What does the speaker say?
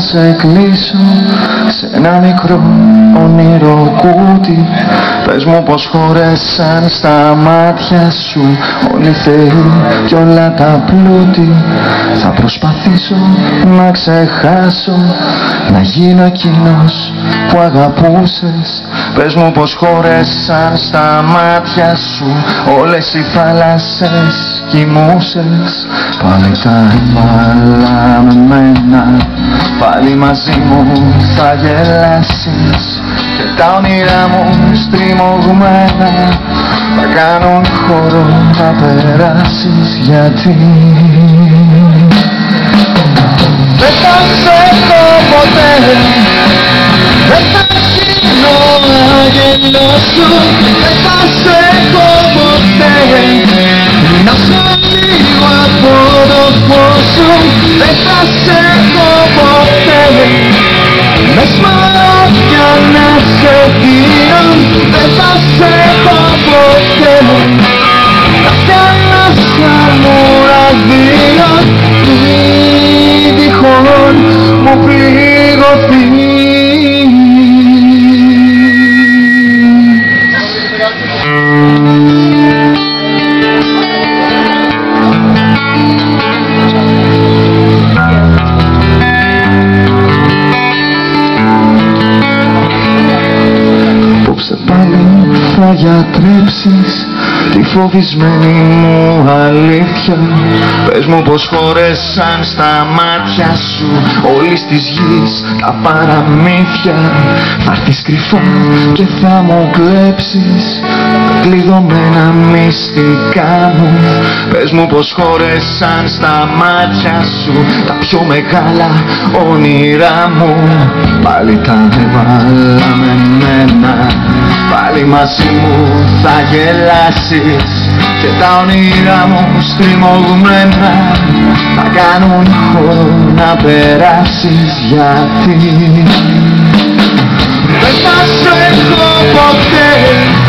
σε κλείσω σε ένα μικρό όνειρο κούτι. Πες μου πως χωρέσαν στα μάτια σου όλοι οι θεοί κι όλα τα πλούτη. Θα προσπαθήσω να ξεχάσω να γίνω εκείνος που αγαπούσες. Πες μου πως χωρέσαν στα μάτια σου όλες οι θάλασσες κοιμούσες Πάλι τα έβαλα με μένα Πάλι μαζί μου θα γελάσεις. Και τα όνειρά μου στριμωγμένα Θα κάνουν χώρο να περάσεις γιατί Δεν θα σε έχω ποτέ. Δεν θα γίνω άγγελος σου σου Δεν θα σε έχω ποτέ Με σμαράγια να σε δίνω Δεν θα σε έχω ποτέ Να κάνω σαν ουραδίο Ή τυχόν μου πληγωθεί γιατρέψεις τη φοβισμένη μου αλήθεια. Πες μου πως χωρέσαν στα μάτια σου όλης της γης τα παραμύθια. Θα έρθεις κρυφά και θα μου κλέψεις τα κλειδωμένα μυστικά μου. Πες μου πως χωρέσαν στα μάτια σου τα πιο μεγάλα όνειρά μου. Πάλι τα έβαλα με μένα Πάλι μαζί μου θα γελάσεις. Και τα όνειρά μου στριμωγμένα Θα κάνουν χώρο να περάσεις γιατί. Δεν θα σε έχω ποτέ